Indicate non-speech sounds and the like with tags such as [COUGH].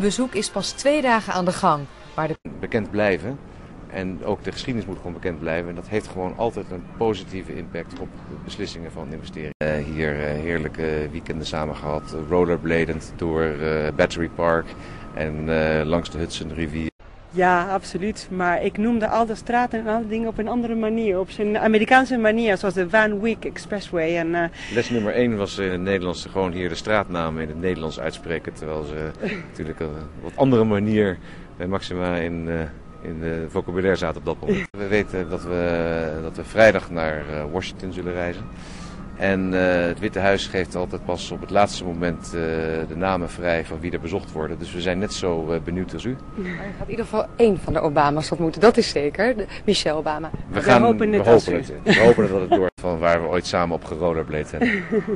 Bezoek is pas twee dagen aan de gang, maar de bekend blijven. En ook de geschiedenis moet gewoon bekend blijven. En dat heeft gewoon altijd een positieve impact op de beslissingen van investeringen. Uh, hier uh, heerlijke weekenden samen gehad. Rollerbladend door uh, Battery Park en langs de Hudson rivier. Ja, absoluut. Maar ik noemde al de straten en alle dingen op een andere manier. Op zijn Amerikaanse manier, zoals de Van Wyck Expressway. En, uh... Les nummer 1 was in het Nederlands gewoon hier de straatnamen in het Nederlands uitspreken. Terwijl ze [LAUGHS] natuurlijk op een wat andere manier bij Maxima in, uh, in de vocabulaire zaten op dat moment. We weten dat we, dat we vrijdag naar Washington zullen reizen. En uh, het Witte Huis geeft altijd pas op het laatste moment uh, de namen vrij van wie er bezocht worden. Dus we zijn net zo uh, benieuwd als u. Maar je gaat in ieder geval één van de Obama's ontmoeten, dat is zeker. De Michelle Obama. We, gaan, we hopen, het, we hopen het. We hopen dat het door van waar we ooit samen op gerollerblade hebben. [LAUGHS]